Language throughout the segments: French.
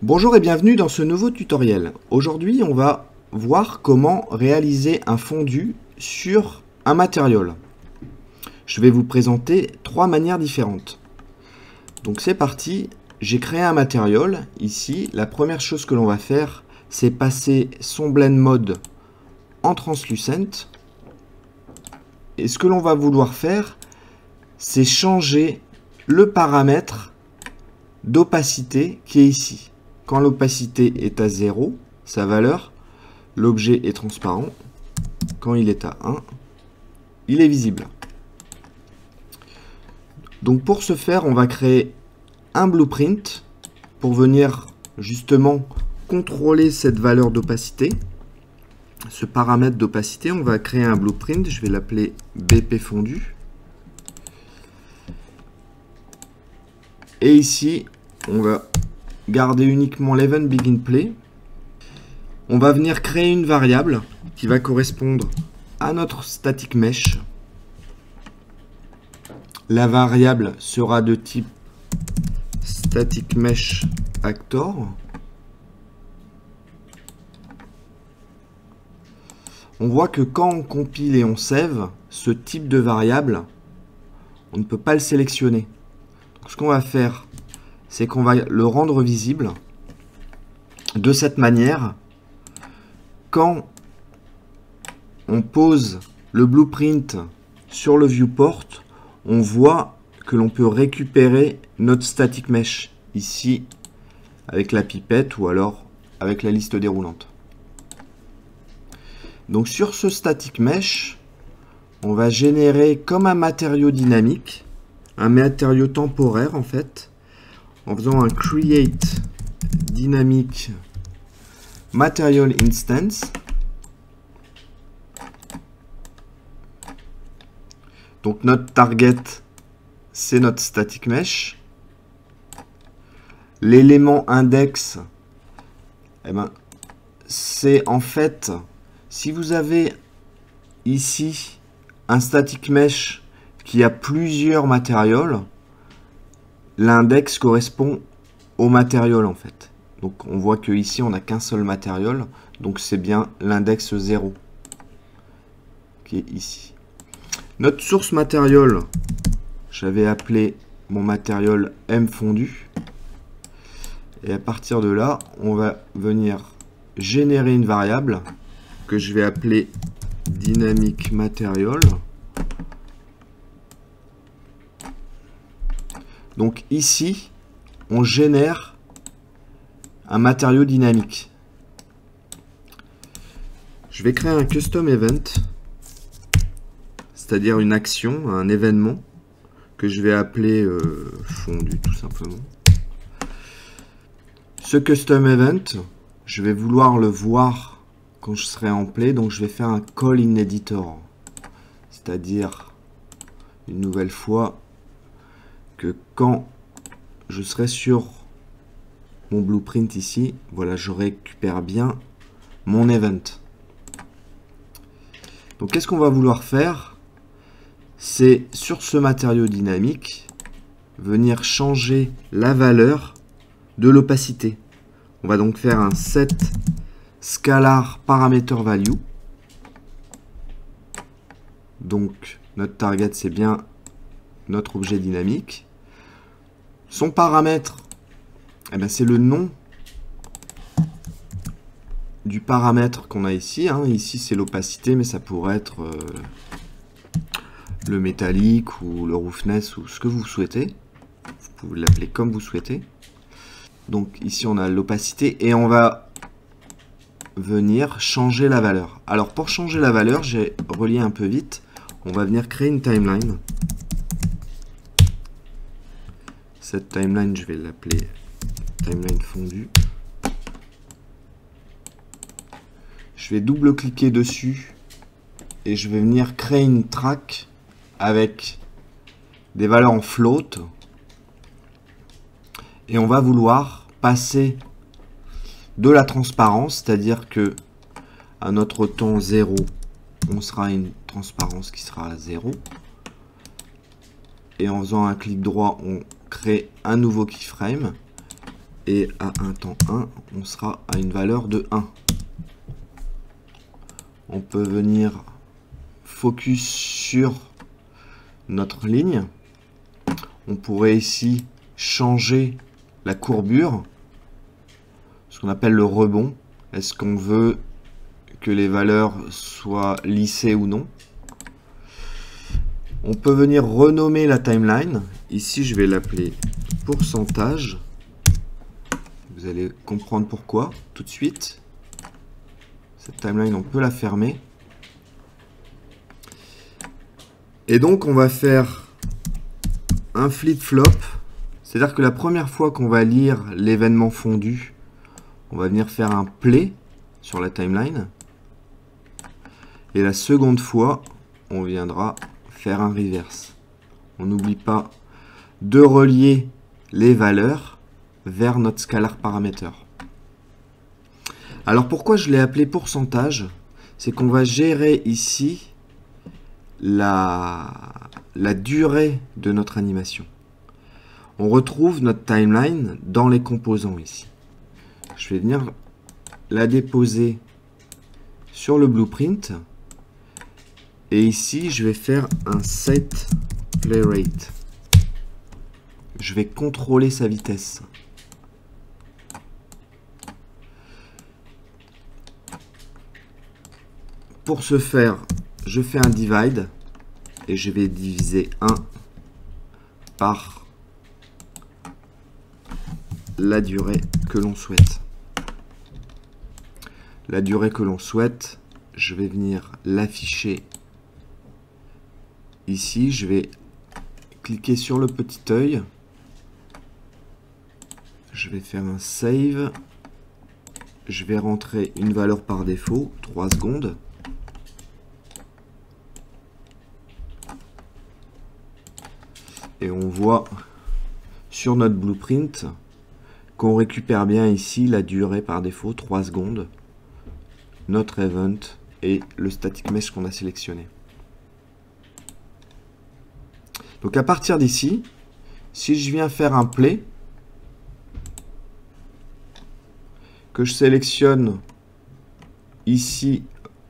Bonjour et bienvenue dans ce nouveau tutoriel. Aujourd'hui, on va voir comment réaliser un fondu sur un matériel. Je vais vous présenter trois manières différentes. Donc c'est parti, j'ai créé un matériel. Ici, la première chose que l'on va faire, c'est passer son blend mode en translucent. Et ce que l'on va vouloir faire, c'est changer le paramètre d'opacité qui est ici. Quand l'opacité est à 0, sa valeur, l'objet est transparent. Quand il est à 1, il est visible. Donc pour ce faire, on va créer un blueprint pour venir justement contrôler cette valeur d'opacité. Ce paramètre d'opacité, on va créer un blueprint, je vais l'appeler BP fondu. Et ici, on va garder uniquement l'event begin play. On va venir créer une variable qui va correspondre à notre static mesh. La variable sera de type static mesh actor. On voit que quand on compile et on save, ce type de variable, on ne peut pas le sélectionner. ce qu'on va faire, c'est qu'on va le rendre visible de cette manière. Quand on pose le blueprint sur le viewport, on voit que l'on peut récupérer notre static mesh ici avec la pipette ou alors avec la liste déroulante. Donc sur ce static mesh, on va générer comme un matériau dynamique, un matériau temporaire en fait, en faisant un create dynamic material instance. Donc notre target, c'est notre static mesh. L'élément index, eh ben, c'est en fait, si vous avez ici un static mesh qui a plusieurs matériaux, l'index correspond au matériel en fait. Donc on voit que ici on n'a qu'un seul matériel, donc c'est bien l'index 0 qui est ici. Notre source matériel, j'avais appelé mon matériel M fondu. Et à partir de là, on va venir générer une variable que je vais appeler dynamic material. Donc ici, on génère un matériau dynamique. Je vais créer un custom event, c'est-à-dire une action, un événement que je vais appeler euh, fondu tout simplement. Ce custom event, je vais vouloir le voir quand je serai en play, donc je vais faire un call in editor, c'est-à-dire une nouvelle fois que quand je serai sur mon blueprint ici, voilà, je récupère bien mon event. Donc qu'est-ce qu'on va vouloir faire? C'est sur ce matériau dynamique, venir changer la valeur de l'opacité. On va donc faire un set scalar parameter value. Donc notre target c'est bien notre objet dynamique. Son paramètre, eh ben, c'est le nom du paramètre qu'on a ici. Hein. Ici, c'est l'opacité, mais ça pourrait être euh, le métallique ou le roughness ou ce que vous souhaitez. Vous pouvez l'appeler comme vous souhaitez. Donc ici, on a l'opacité et on va venir changer la valeur. Alors, pour changer la valeur, j'ai relié un peu vite. On va venir créer une timeline. Cette timeline, je vais l'appeler timeline fondue. Je vais double-cliquer dessus et je vais venir créer une track avec des valeurs en float. Et on va vouloir passer de la transparence, c'est-à-dire que à notre temps 0, on sera une transparence qui sera à 0. Et en faisant un clic droit, on crée un nouveau keyframe. et à un temps 1, on sera à une valeur de 1. On peut venir focus sur notre ligne. On pourrait ici changer la courbure, ce qu'on appelle le rebond. Est-ce qu'on veut que les valeurs soient lissées ou non? On peut venir renommer la timeline. Ici, je vais l'appeler pourcentage. Vous allez comprendre pourquoi tout de suite. Cette timeline, on peut la fermer. Et donc, on va faire un flip-flop. C'est-à-dire que la première fois qu'on va lire l'événement fondu, on va venir faire un play sur la timeline. Et la seconde fois, on viendra faire un reverse. On n'oublie pas de relier les valeurs vers notre scalar paramètre. Alors pourquoi je l'ai appelé pourcentage? C'est qu'on va gérer ici la, la durée de notre animation. On retrouve notre timeline dans les composants ici. Je vais venir la déposer sur le blueprint. Et ici, je vais faire un set play rate. Je vais contrôler sa vitesse. Pour ce faire, je fais un divide et je vais diviser 1 par la durée que l'on souhaite. La durée que l'on souhaite, je vais venir l'afficher ici. Je vais cliquer sur le petit œil. Je vais faire un save. Je vais rentrer une valeur par défaut, 3 secondes. Et on voit sur notre blueprint qu'on récupère bien ici la durée par défaut, 3 secondes, notre event et le static mesh qu'on a sélectionné. Donc à partir d'ici, si je viens faire un play, je sélectionne ici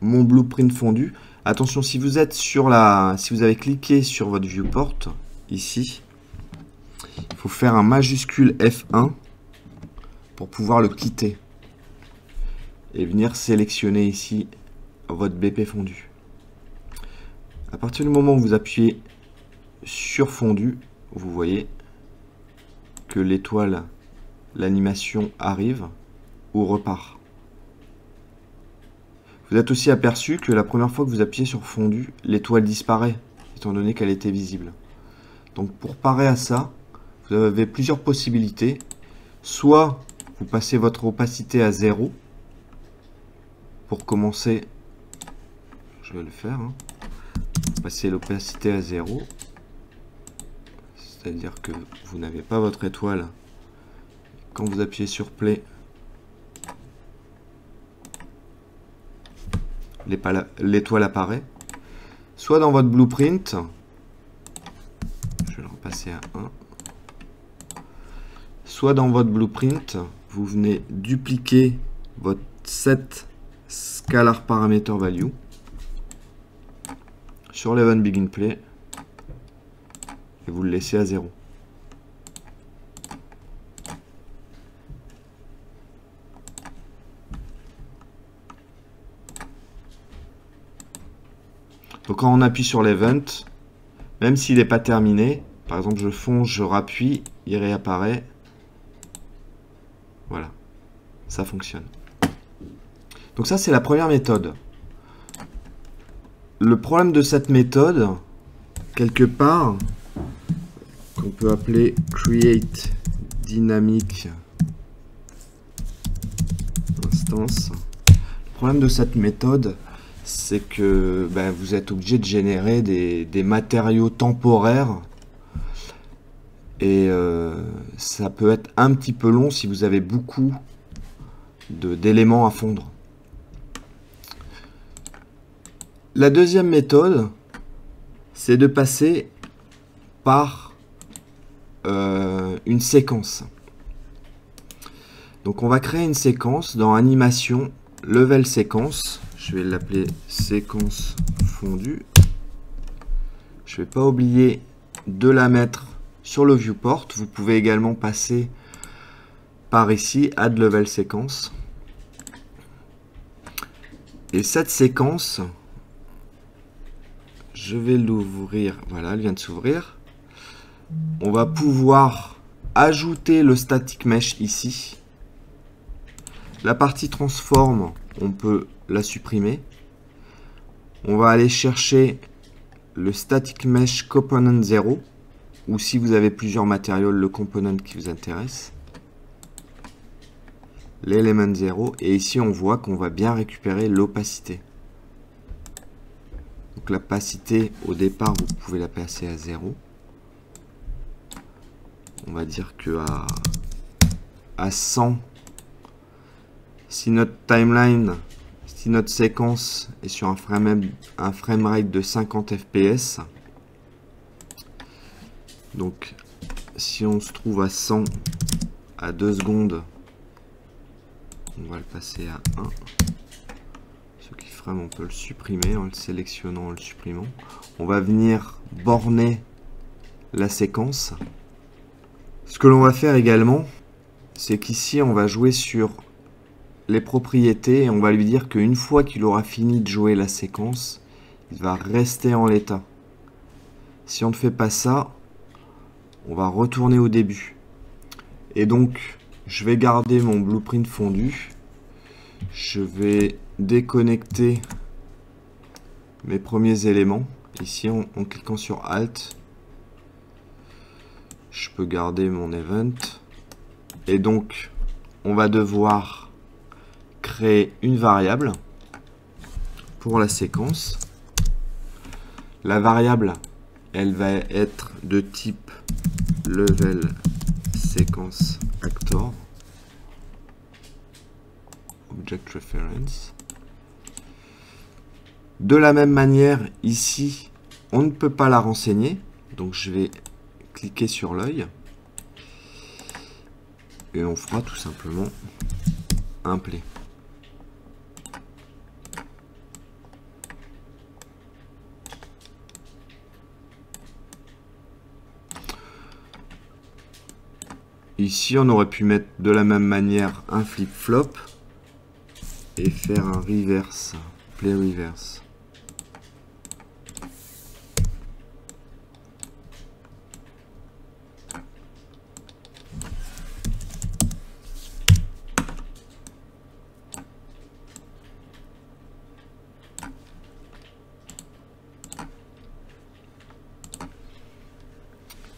mon blueprint fondu, attention si vous êtes sur la, si vous avez cliqué sur votre viewport, ici. Il faut faire un majuscule F1 pour pouvoir le quitter. Et venir sélectionner ici votre BP fondu. À partir du moment où vous appuyez sur fondu, vous voyez que l'étoile, l'animation arrive repart. Vous êtes aussi aperçu que la première fois que vous appuyez sur fondu, l'étoile disparaît, étant donné qu'elle était visible. Donc pour parer à ça, vous avez plusieurs possibilités. Soit vous passez votre opacité à 0 pour commencer. Je vais le faire. Hein. Passer l'opacité à 0. C'est-à-dire que vous n'avez pas votre étoile. Quand vous appuyez sur play, l'étoile apparaît. Soit dans votre blueprint, passer à 1. Soit dans votre blueprint, vous venez dupliquer votre set scalar parameter value sur l'event begin play et vous le laissez à 0. Donc quand on appuie sur l'event, même s'il n'est pas terminé, par exemple, je fonce, je rappuie, il réapparaît. Voilà, ça fonctionne. Donc ça, c'est la première méthode. Le problème de cette méthode, quelque part, qu'on peut appeler create dynamic instance. Le problème de cette méthode, c'est que ben, vous êtes obligé de générer des matériaux temporaires et euh, ça peut être un petit peu long si vous avez beaucoup d'éléments à fondre. La deuxième méthode, c'est de passer par euh, une séquence. Donc on va créer une séquence dans animation level séquence. Je vais l'appeler séquence fondue. Je vais pas oublier de la mettre sur le viewport. Vous pouvez également passer par ici, add level séquence. Et cette séquence, je vais l'ouvrir. Voilà, elle vient de s'ouvrir. On va pouvoir ajouter le static mesh ici. La partie transform, on peut la supprimer. On va aller chercher le static mesh component 0 ou si vous avez plusieurs matériaux, le component qui vous intéresse. L'élément 0 et ici on voit qu'on va bien récupérer l'opacité. Donc l'opacité au départ vous pouvez la passer à 0. On va dire que à, à 100 si notre timeline, si notre séquence est sur un frame, framerate de 50 fps, donc si on se trouve à 100 à 2 secondes, on va le passer à 1. Ce qui frame, on peut le supprimer en le sélectionnant, en le supprimant. On va venir borner la séquence. Ce que l'on va faire également, c'est qu'ici on va jouer sur les propriétés et on va lui dire qu'une fois qu'il aura fini de jouer la séquence, il va rester en l'état. Si on ne fait pas ça, on va retourner au début. Et donc, je vais garder mon blueprint fondu. Je vais déconnecter mes premiers éléments. Ici, en, en cliquant sur Alt, je peux garder mon event. Et donc, on va devoir créer une variable pour la séquence. La variable, elle va être de type level séquence actor object reference. De la même manière, ici, on ne peut pas la renseigner. Donc je vais cliquer sur l'œil. Et on fera tout simplement un play. Ici, on aurait pu mettre de la même manière un flip-flop et faire un reverse, play reverse.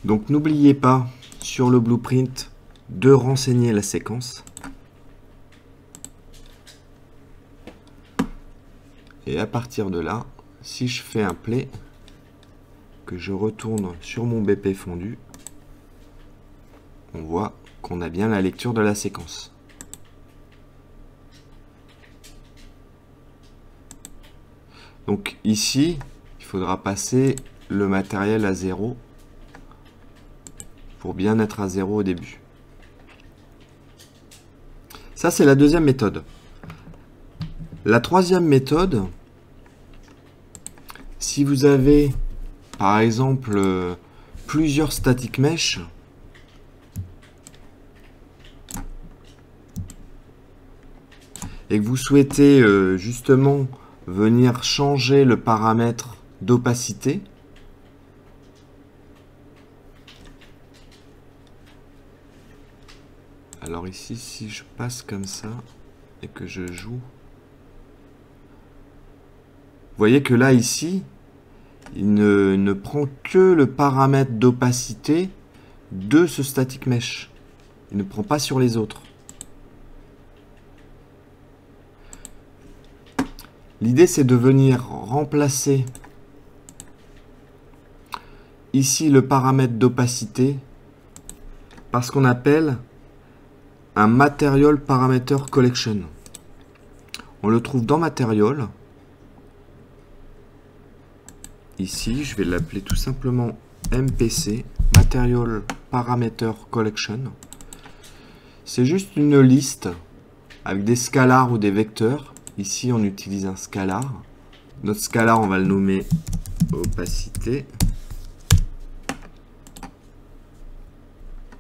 Donc n'oubliez pas sur le blueprint de renseigner la séquence. Et à partir de là, si je fais un play, que je retourne sur mon BP fondu, on voit qu'on a bien la lecture de la séquence. Donc ici, il faudra passer le matériel à zéro pour bien être à zéro au début. Ça, c'est la deuxième méthode. La troisième méthode, si vous avez, par exemple, plusieurs static mesh, et que vous souhaitez euh, justement venir changer le paramètre d'opacité, Alors ici, si je passe comme ça et que je joue, vous voyez que là, ici, il ne, prend que le paramètre d'opacité de ce static mesh. Il ne prend pas sur les autres. L'idée, c'est de venir remplacer ici le paramètre d'opacité par ce qu'on appelle un Material Parameter Collection. On le trouve dans Material. Ici, je vais l'appeler tout simplement MPC, Material Parameter Collection. c'est juste une liste avec des scalars ou des vecteurs. Ici, on utilise un scalar. Notre scalar, on va le nommer opacité.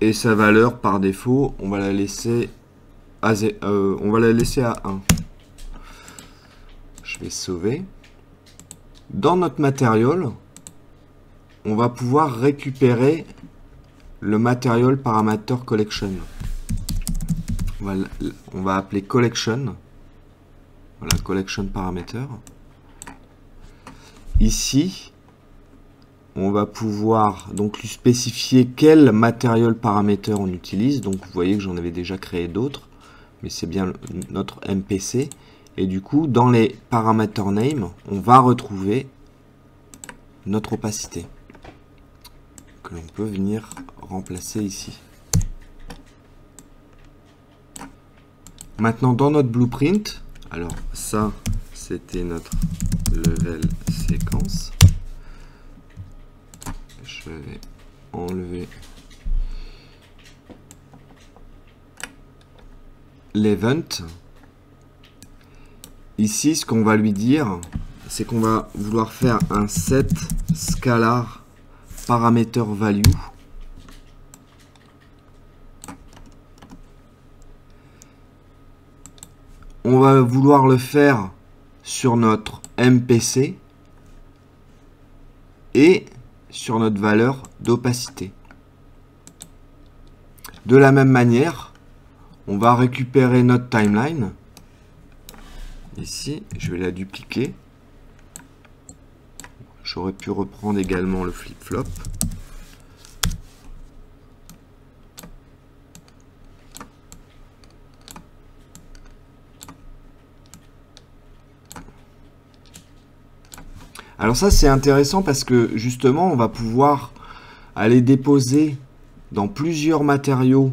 Et sa valeur, par défaut, on va la laisser à, euh, on va la laisser à 1. Je vais sauver. Dans notre matériel, on va pouvoir récupérer le material parameter collection. On va, appeler collection. Voilà, collection parameter. Ici, on va pouvoir donc lui spécifier quel material parameter on utilise. Donc vous voyez que j'en avais déjà créé d'autres, mais c'est bien notre MPC. Et du coup, dans les paramètres name, on va retrouver notre opacité que l'on peut venir remplacer ici. Maintenant, dans notre blueprint, alors ça, c'était notre level séquence. Je vais enlever l'event. Ici, ce qu'on va lui dire, c'est qu'on va vouloir faire un set scalar parameter value. On va vouloir le faire sur notre MPC et sur notre valeur d'opacité. De la même manière, on va récupérer notre timeline Ici, je vais la dupliquer. J'aurais pu reprendre également le flip-flop. Alors ça c'est intéressant parce que justement on va pouvoir aller déposer dans plusieurs matériaux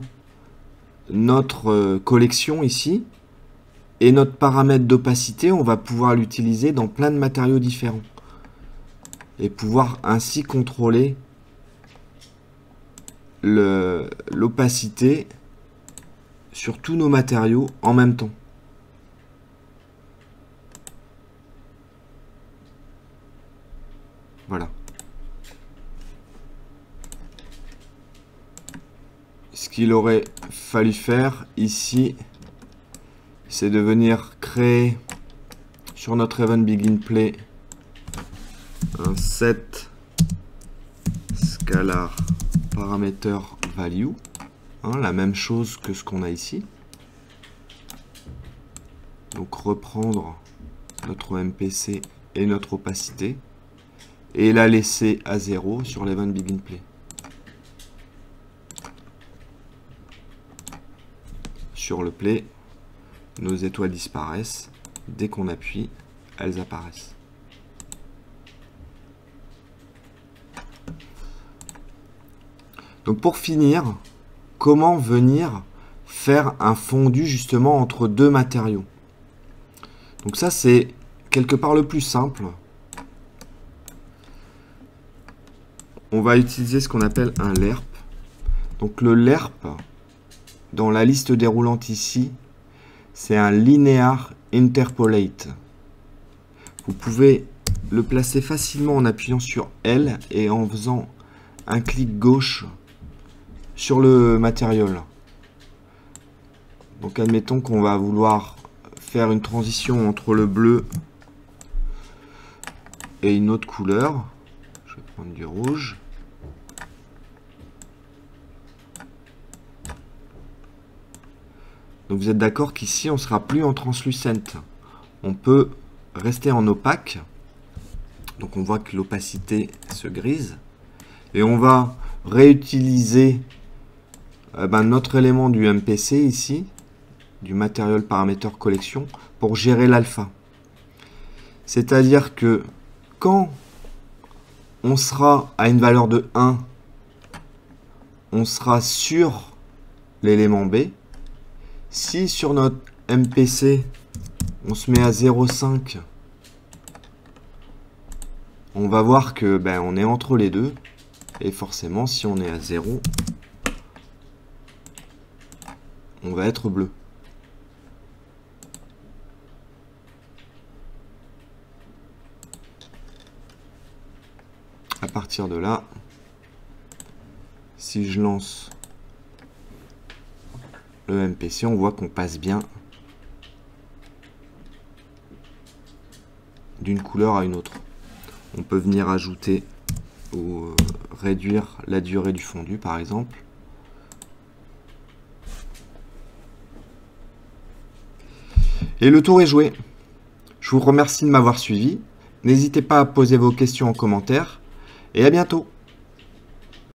notre euh, collection ici et notre paramètre d'opacité, on va pouvoir l'utiliser dans plein de matériaux différents. Et pouvoir ainsi contrôler l'opacité sur tous nos matériaux en même temps. Voilà. Ce qu'il aurait fallu faire ici, c'est de venir créer sur notre event begin play un set scalar parameter value hein, la même chose que ce qu'on a ici. Donc reprendre notre MPC et notre opacité et la laisser à 0 sur l'event begin play sur le play nos étoiles disparaissent. Dès qu'on appuie, elles apparaissent. Donc pour finir, comment venir faire un fondu justement entre deux matériaux? Donc ça c'est quelque part le plus simple. On va utiliser ce qu'on appelle un LERP. Donc le LERP, dans la liste déroulante ici, c'est un linear interpolate. Vous pouvez le placer facilement en appuyant sur L et en faisant un clic gauche sur le matériel. Donc admettons qu'on va vouloir faire une transition entre le bleu et une autre couleur. Je vais prendre du rouge. Donc vous êtes d'accord qu'ici, on ne sera plus en translucente. On peut rester en opaque. Donc on voit que l'opacité se grise. Et on va réutiliser euh, ben, notre élément du MPC ici, du Material Parameter Collection, pour gérer l'alpha. C'est-à-dire que quand on sera à une valeur de 1, on sera sur l'élément B. Si sur notre MPC, on se met à 0,5, on va voir que ben, on est entre les deux. Et forcément, si on est à 0, on va être bleu. À partir de là, si je lance le MPC, on voit qu'on passe bien d'une couleur à une autre. On peut venir ajouter ou euh, réduire la durée du fondu par exemple. Et le tour est joué. Je vous remercie de m'avoir suivi. N'hésitez pas à poser vos questions en commentaire et à bientôt